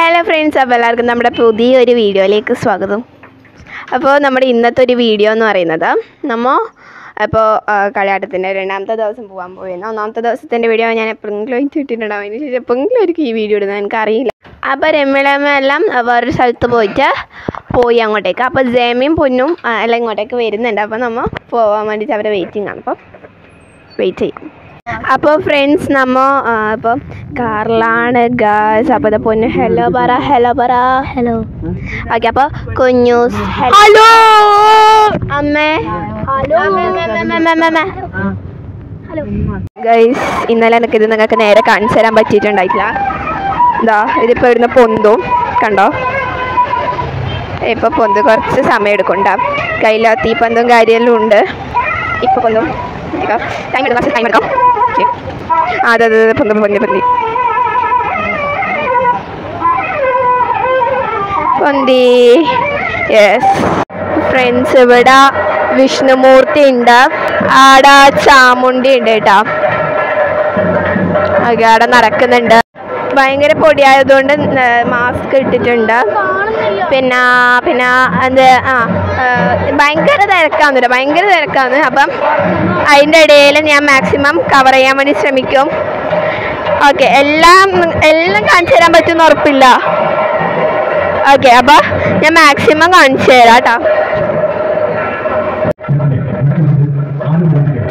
Hello friends അപ്പോൾ എല്ലാവർക്കും നമ്മുടെ പുതിയൊരു വീഡിയോയിലേക്ക് സ്വാഗതം. അപ്പോൾ നമ്മുടെ ഇന്നത്തെ ഒരു വീഡിയോ എന്ന് പറയുന്നത് നമ്മൾ അപ്പോൾ കളിയാട്ടത്തിന്റെ രണ്ടാമത്തെ ദിവസം പോകാൻ പോയിരുന്നു ഒന്നാമത്തെ ദിവസത്തിന്റെ വീഡിയോ ഞാൻ എപ്പോഴെങ്കിലും ഇട്ടിട്ടുണ്ടാവും അതിന് ശേഷം എപ്പോഴെങ്കിലും ഒരു ഈ വീഡിയോ ഇടുന്നത്? എനിക്കറിയില്ല. അപ്പോൾ രമ്യളമ്മ എല്ലാം വേറൊരു സ്ഥലത്ത് പോയിട്ട് പോയി അങ്ങോട്ടേക്ക്. അപ്പോൾ ജേമയും പൊന്നും എല്ലാം ഇങ്ങോട്ടേക്ക് വരുന്നുണ്ട്. അപ്പോൾ നമ്മൾ പോകാൻ വേണ്ടിയിട്ട് അവരെ വെയിറ്റിംഗ് ആണ്. അപ്പം വെയിറ്റ് ചെയ്യും. അപ്പോൾ ഫ്രണ്ട്സ് നമ്മ അപ്പോൾ ഇപ്പം കാറിലാണ് ഗേൾസ് അപ്പോൾ പൊന്നു. ഹലോ പറ ഹലോ പറ. ഹലോ ഓക്കെ അപ്പോൾ കുഞ്ഞൂസ് ഹലോ അമ്മേ. ഹലോ ഹലോ ഗൈസ് ഇന്നലെ എനിക്ക് ഇത് നിങ്ങൾക്ക് നേരെ കാണിച്ചു തരാൻ പറ്റിയിട്ടുണ്ടായിട്ടില്ല. ഇതാ ഇതിപ്പോൾ ഇവിടുന്ന് പൊന്തും. കണ്ടോ? ഇപ്പൊ പൊന്ത് കുറച്ച് സമയം എടുക്കണ്ട കയ്യിലാ തീപ്പന്തും കാര്യമെല്ലാം ഉണ്ട്. ഇപ്പോൾ പൊന്തും. ടൈം എടുക്കാം കുറച്ച് ടൈം എടുക്കാം ഓക്കെ അതെ അതെ അതെ പന്തി പന്തി പന്തി. പന്തി. യെസ് ഫ്രണ്ട്സ് ഇവിടെ വിഷ്ണുമൂർത്തി ഉണ്ട്. ആടെ ചാമുണ്ടി ഉണ്ട് കേട്ടോ. ഓക്കെ ആടെ നടക്കുന്നുണ്ട്. ഭയങ്കര പൊടിയായതുകൊണ്ട് മാസ്ക് ഇട്ടിട്ടുണ്ട്. പിന്നെ പിന്നെ എന്ത് ആ, ഭയങ്കര തിരക്കാന്ന് ഭയങ്കര തിരക്കാന്ന്. അപ്പം അതിന്റെ ഇടയിൽ ഞാൻ മാക്സിമം കവർ ചെയ്യാൻ വേണ്ടി ശ്രമിക്കും. ഓക്കെ എല്ലാം എല്ലാം കാണിച്ചു തരാൻ പറ്റുമെന്ന് ഉറപ്പില്ല. ഓക്കെ അപ്പോൾ ഞാൻ മാക്സിമം കാണിച്ചു തരാം കേട്ടോ.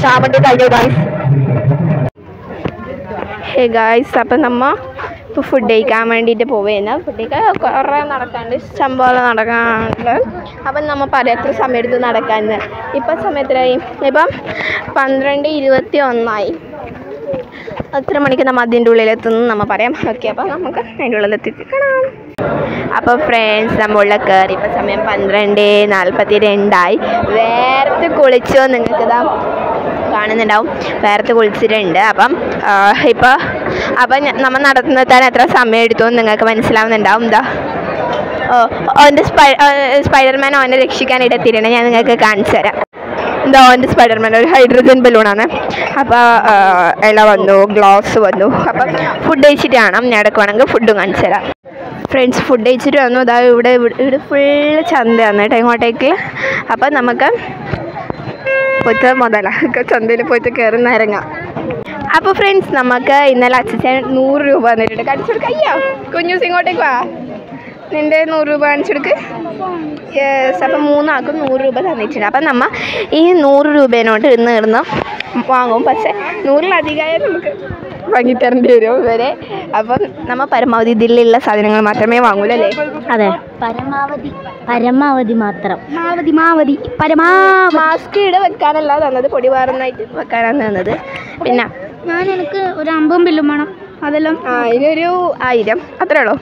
ചാമണ്ടി കഴിഞ്ഞു ഗായ്സ് ഹേ ഗായ്സ് അപ്പം നമ്മ ഇപ്പോൾ ഫുഡ് കഴിക്കാൻ വേണ്ടിയിട്ട് പോവുകയെന്ന് ഫുഡ് കഴിക്കാൻ കുറേ നടക്കാണ്ട് ഇഷ്ടംപോലെ നടക്കാണ്ട് അപ്പം നമ്മൾ പറയാം എത്ര സമയം എടുത്ത് നടക്കാൻ ഇപ്പം സമയത്തിലായി ഇപ്പം പന്ത്രണ്ട് ഇരുപത്തി ഒന്നായി എത്ര മണിക്ക് നമ്മൾ അതിന്റെ ഉള്ളിലെത്തുന്നു നമ്മൾ പറയാം. ഓക്കെ അപ്പോൾ നമുക്ക് അതിന്റെ ഉള്ളിൽ കാണാം. അപ്പോൾ ഫ്രണ്ട്സ് നമ്മൾ ഉള്ള കയറി ഇപ്പോൾ സമയം പന്ത്രണ്ട് നാൽപ്പത്തി രണ്ടായി വേർത്ത് കുളിച്ചോ നിങ്ങൾക്ക് ഇതാ കാണുന്നുണ്ടാവും. വേർത്ത് കുളിച്ചിട്ടുണ്ട്. അപ്പം ഇപ്പോൾ അപ്പം നമ്മൾ നടത്തുന്നതാൻ എത്ര സമയം എടുത്തു എന്ന് നിങ്ങൾക്ക് മനസ്സിലാവുന്നുണ്ടാവും എന്താ? ഓ ഓന്റെ സ്പൈ സ്പൈഡർമാൻ ഓനെ രക്ഷിക്കാൻ ഇടത്തിരണ ഞാൻ നിങ്ങൾക്ക് കാണിച്ചു തരാം. എന്താ ഓന്റെ സ്പൈഡർമാൻ? ഒരു ഹൈഡ്രജൻ ബലൂണാണ്. അപ്പോൾ ഇല വന്നു ഗ്ലാസ് വന്നു. അപ്പം ഫുഡ് കഴിച്ചിട്ട് കാണാം. ഞാൻ ഇടയ്ക്ക് വേണമെങ്കിൽ ഫുഡും കാണിച്ചു തരാം. ഫ്രണ്ട്സ് ഫുഡ് കഴിച്ചിട്ട് വന്നു. അതാ ഇവിടെ ഇവിടെ ഫുള്ള് ചന്തയാണ് കേട്ടോ ഇങ്ങോട്ടേക്ക്. അപ്പം നമുക്ക് പോയിട്ട് മുതല. ചന്തയിൽ പോയിട്ട് കയറി ഇറങ്ങാം. അപ്പോൾ ഫ്രണ്ട്സ് നമുക്ക് ഇന്നലെ അച്ഛൻ നൂറ് രൂപ തന്നിട്ടുണ്ട്. കടിച്ചു കൊടുക്കാം. അയ്യോ കുഞ്ഞൂസ് ഇങ്ങോട്ടേക്ക് വാ. നിന്റെ നൂറ് രൂപ കാണിച്ചു കൊടുക്ക്. യെസ് അപ്പം മൂന്നാൾക്കും നൂറ് രൂപ തന്നിട്ടുണ്ട്. അപ്പം നമ്മ ഈ നൂറ് രൂപേനോട്ട് ഇന്ന് ഇടുന്ന് വാങ്ങും. പക്ഷേ നൂറിലധികമായ നമുക്ക് വാങ്ങിത്തരേണ്ടി വരും ഇവരെ. അപ്പം നമ്മൾ പരമാവധി ഇതിലുള്ള സാധനങ്ങൾ മാത്രമേ വാങ്ങൂലേ അല്ലേ അതെ. പരമാവധി പരമാവധി മാത്രം. മാവധി മാവധി പരമാ മാസ്ക് ഇട വെക്കാനല്ല തന്നത് പൊടി വാറുന്നായിട്ട് വെക്കാനാണ് തന്നത്. പിന്നെ ഞാൻ എനിക്ക് ഒരു അമ്പും ബില്ലും വേണം. അതെല്ലാം അതിനൊരു ആയിരം. അത്രേ ഉള്ളൂ.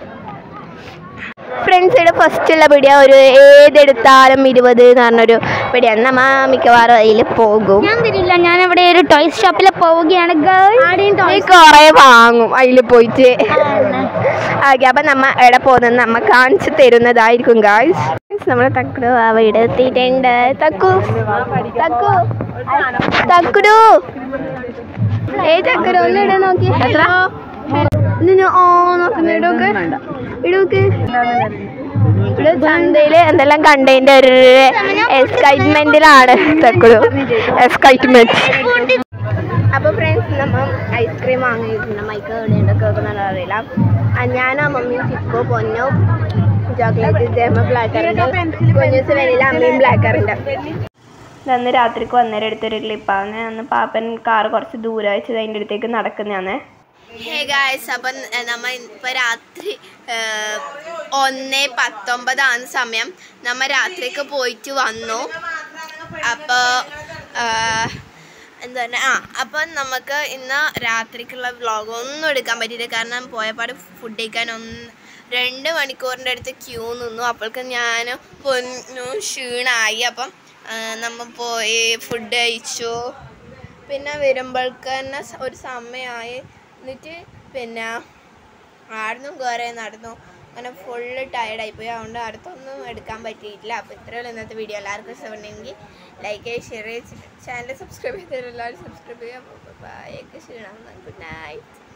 ഫ്രണ്ട്സിയുടെ ഫസ്റ്റുള്ള പിടിയ ഒരു ഏതെടുത്താലും ഇരുപത് എന്ന് പറഞ്ഞൊരു പിടിയാണ് നമ്മ മിക്കവാറും അതിൽ പോകും. ഞാൻ തരില്ല. ഞാൻ അവിടെ ഒരു ടോയ്സ് ഷോപ്പിൽ പോവുകയാണ് കുറേ വാങ്ങും അതിൽ പോയിട്ട്. ഓക്കെ അപ്പം നമ്മ എവിടെ പോകുന്നത് നമ്മ കാണിച്ചു തരുന്നതായിരിക്കും ഗായ്സ് നമ്മളെ തക്കുടു അവിടെ എത്തിയിട്ടുണ്ട്. തക്കു. തക്കു. തക്കുടു. ചന്തയിൽ എന്തെല്ലാം കണ്ടതിന്റെ ഒരു എക്സൈറ്റ്മെന്റിലാണ് തെക്കുളു എക്സൈറ്റ്മെന്റ് അപ്പോൾ ഫ്രണ്ട്സ് നമ്മൾ ഐസ്ക്രീം വാങ്ങിയിട്ടുണ്ട്. മൈക്ക് എവിടെയുണ്ട്? നല്ല അറിയില്ല. ഞാൻ അമ്മമ്മയും മമ്മിയും ചിക്കോ പൊന്നോ ചോക്ലേറ്റ് ബ്ലാക്ക് കറണ്ട് കുഞ്ഞൂസ് വെനില അമ്മയും ബ്ലാക്ക് കറണ്ട് അന്ന് രാത്രിക്ക് വന്നേരം എടുത്തൊരു ക്ലിപ്പാണ് അന്ന് പാപ്പൻ കാർ കുറച്ച് ദൂരെ വെച്ചത് അതിന്റെ അടുത്തേക്ക് നടക്കുന്നതാണ് ഹേ ഗായ്സ് അപ്പം നമ്മൾ ഇപ്പോൾ രാത്രി ഒന്ന് പത്തൊമ്പതാണ് സമയം. നമ്മൾ രാത്രിക്ക് പോയിട്ട് വന്നു. അപ്പോൾ എന്താ പറയുക ആ അപ്പം നമുക്ക് ഇന്ന് രാത്രിക്കുള്ള വ്ലോഗ് ഒന്നും എടുക്കാൻ പറ്റിയില്ല. കാരണം പോയപാട് ഫുഡ് കഴിക്കാൻ ഒന്ന് രണ്ട് മണിക്കൂറിന്റെ അടുത്ത് ക്യൂ നിന്നു. അപ്പോഴേക്കും ഞാൻ പൊന്നു ക്ഷീണമായി അപ്പം ആ, നമ്മ പോയി ഫുഡ് കഴിച്ചു. പിന്നെ വരുമ്പോൾക്ക് തന്നെ ഒരു സമയമായി എന്നിട്ട് പിന്നെ ആടുന്നും കുറേ നടന്നു. അങ്ങനെ ഫുള്ള് ടയർഡായിപ്പോയി അതുകൊണ്ട് അടുത്തൊന്നും എടുക്കാൻ പറ്റിയിട്ടില്ല. അപ്പോൾ ഇത്രയുള്ള ഇന്നത്തെ വീഡിയോ എല്ലാവർക്കും ഇഷ്ടപ്പെട്ടെങ്കിൽ ലൈക്ക് ചെയ്യുക ഷെയർ ചെയ്യുക. ചാനൽ സബ്സ്ക്രൈബ് ചെയ്തവരെല്ലാവരും സബ്സ്ക്രൈബ് ചെയ്യുക. ബൈ ബൈക്ക് ക്ഷീണം ഗുഡ് നൈറ്റ്